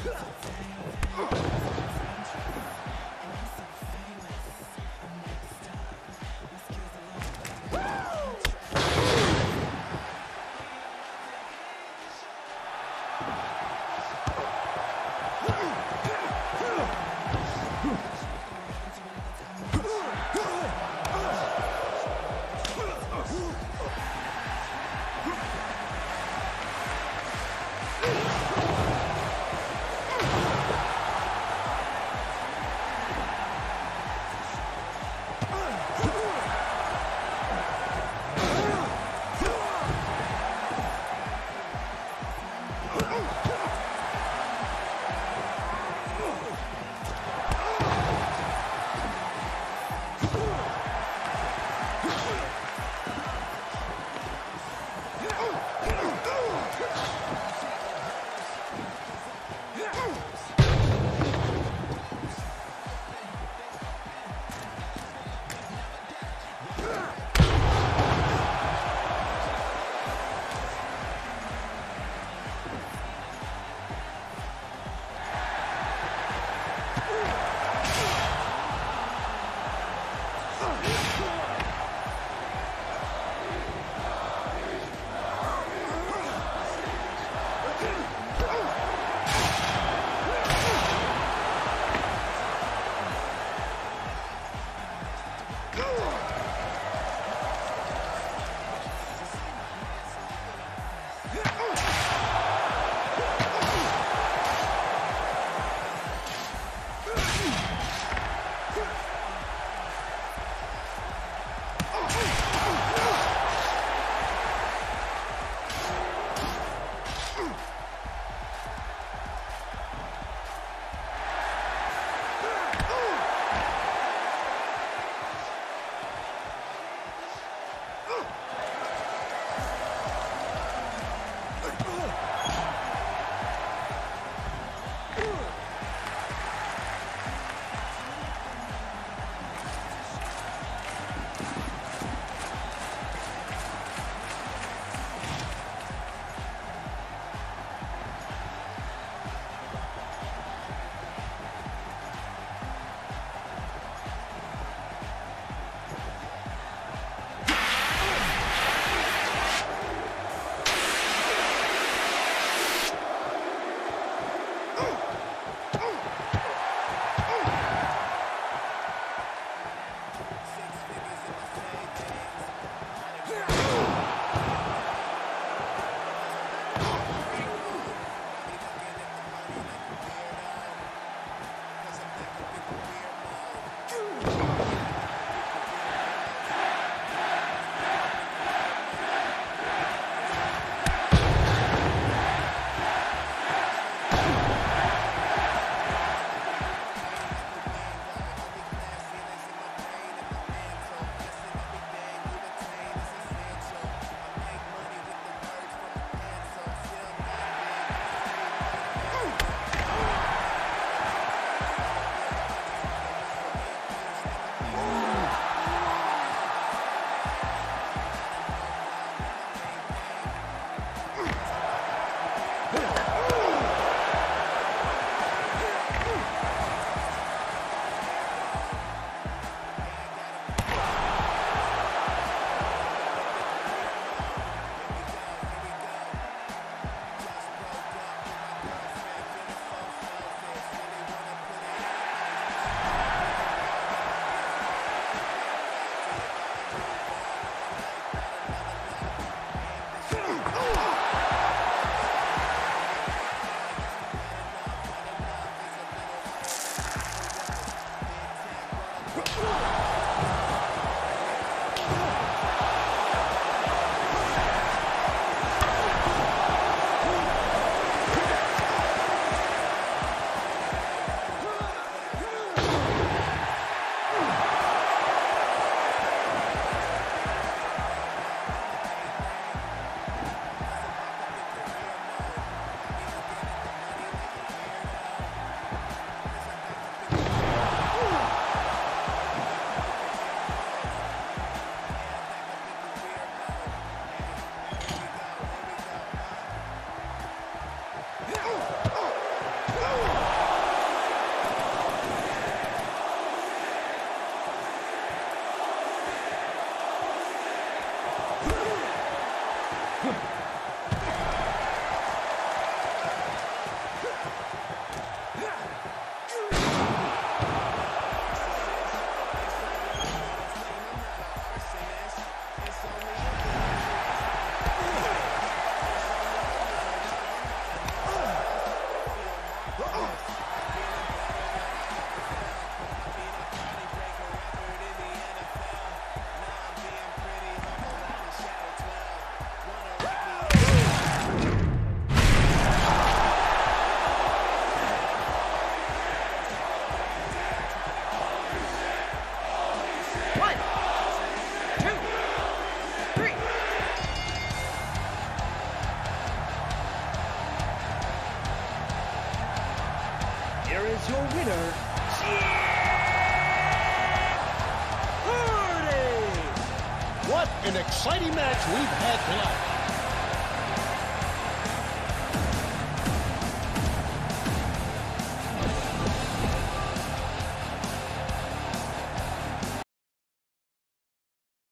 Huh. Your winner, Jeff Hardy. What an exciting match we've had tonight.